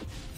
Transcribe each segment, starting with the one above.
you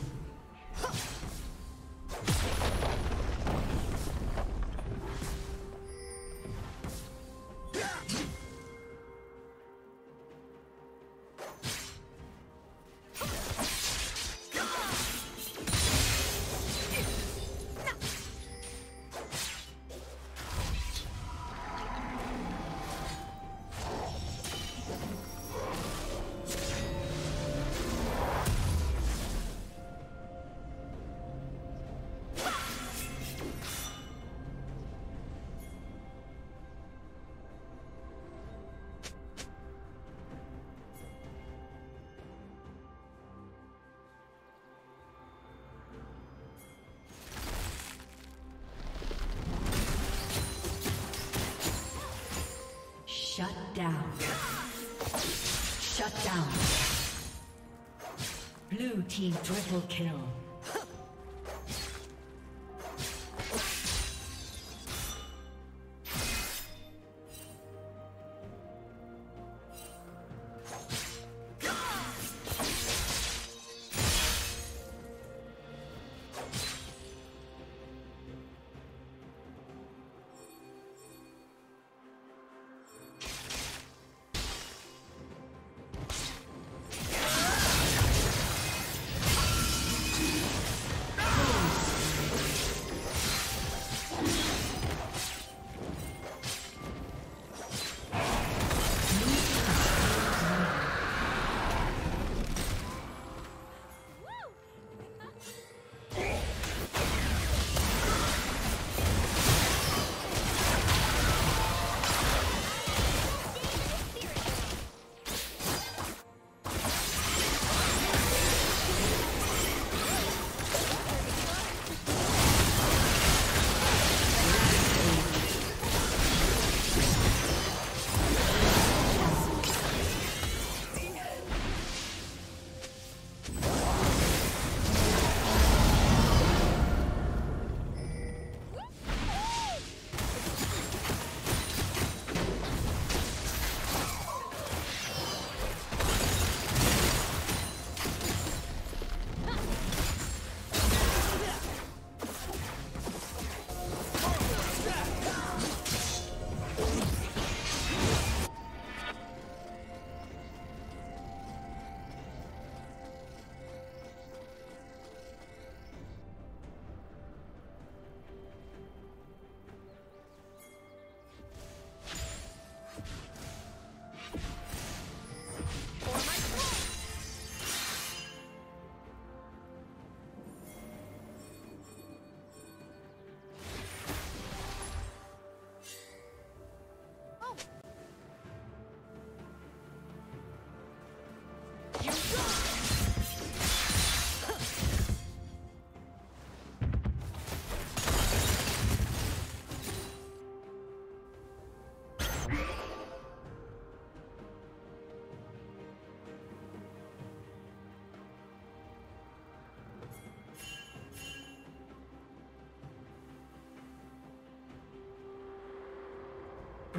Shut down. Shut down. Blue team triple kill.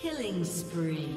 Killing spree.